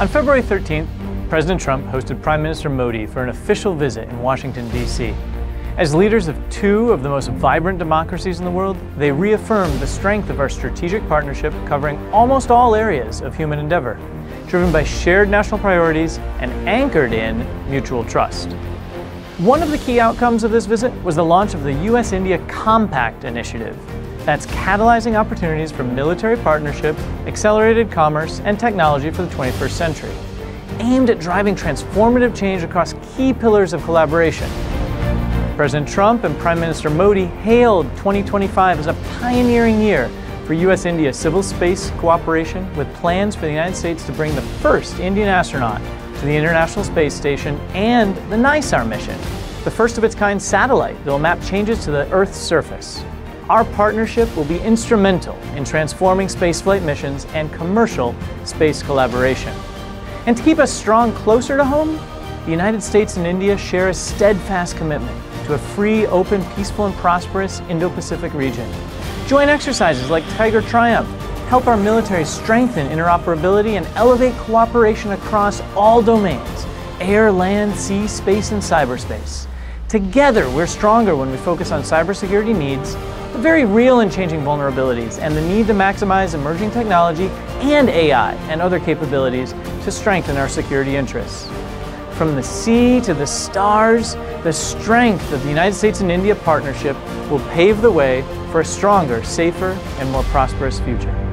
On February 13th, President Trump hosted Prime Minister Modi for an official visit in Washington, D.C. As leaders of two of the most vibrant democracies in the world, they reaffirmed the strength of our strategic partnership covering almost all areas of human endeavor, driven by shared national priorities and anchored in mutual trust. One of the key outcomes of this visit was the launch of the U.S. India Compact Initiative, that's catalyzing opportunities for military partnership, accelerated commerce, and technology for the 21st century, aimed at driving transformative change across key pillars of collaboration. President Trump and Prime Minister Modi hailed 2025 as a pioneering year for U.S. India civil space cooperation with plans for the United States to bring the first Indian astronaut to the International Space Station and the NISAR mission, the first of its kind satellite that will map changes to the Earth's surface. Our partnership will be instrumental in transforming spaceflight missions and commercial space collaboration. And to keep us strong closer to home, the United States and India share a steadfast commitment to a free, open, peaceful, and prosperous Indo-Pacific region. Joint exercises like Tiger Triumph help our military strengthen interoperability and elevate cooperation across all domains, air, land, sea, space, and cyberspace. Together, we're stronger when we focus on cybersecurity needs the very real and changing vulnerabilities and the need to maximize emerging technology and AI and other capabilities to strengthen our security interests. From the sea to the stars, the strength of the United States and India partnership will pave the way for a stronger, safer, and more prosperous future.